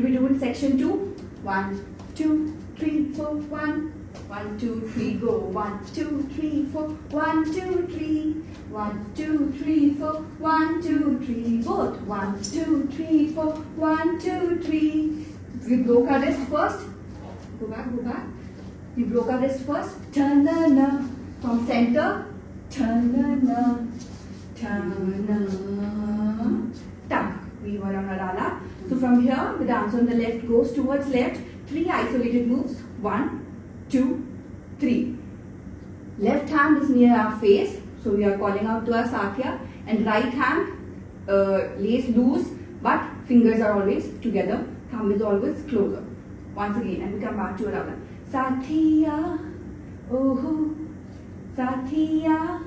did we do in section 2? 1, 2, 3, 4, 1. 1, 2, 3, go. 1, 2, 3, 4. 1, 2, 3. 1, 2, 3, 4. 1, 2, 3. Both. 1, 2, 3, 4. 1, 2, 3. We broke our wrist first. Go back, go back. We broke our wrist first. Turn the na. From center. Turn the na. Turn the Tuck. We were on our ala. From here, the dancer on the left goes towards left. Three isolated moves. One, two, three. Left hand is near our face. So we are calling out to our Saathiya. And right hand uh, lays loose, but fingers are always together. Thumb is always closer. Once again, and we come back to our Saathiya, oh, Saathiya,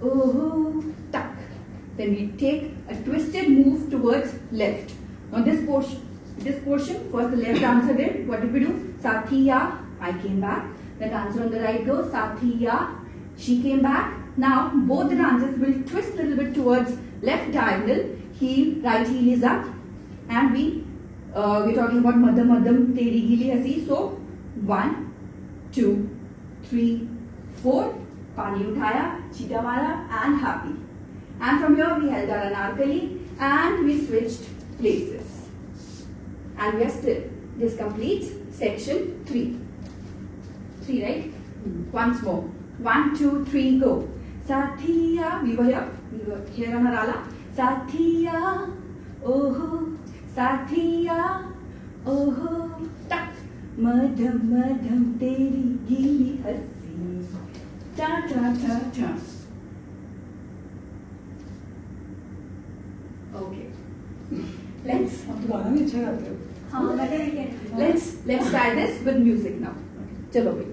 oh, tuck. Then we take a twisted move towards left. Now this portion, this portion, first the left dancer did. What did we do? Saathiya, I came back. The dancer on the right goes Saathiya, she came back. Now both the dancers will twist a little bit towards left diagonal. Heel, right heel is up. And we, uh, we're talking about Madham Madham Teri Geeli Hasi. So one, two, three, four. Pani uthaya, mara and happy. And from here we held our anarkali and we switched places. And we are still. This completes section 3. 3 right? Hmm. Once more. 1, 2, 3, go. Saathiya, we were here. We were here on our ala. Saathiya, oh, Saathiya, oh, tak. Madham, madham, teri geeli hasi. Ta, ta, ta, ta. Okay. let's गाना भी अच्छा गाते हो हाँ गाते let's let's try this with music now चलो भाई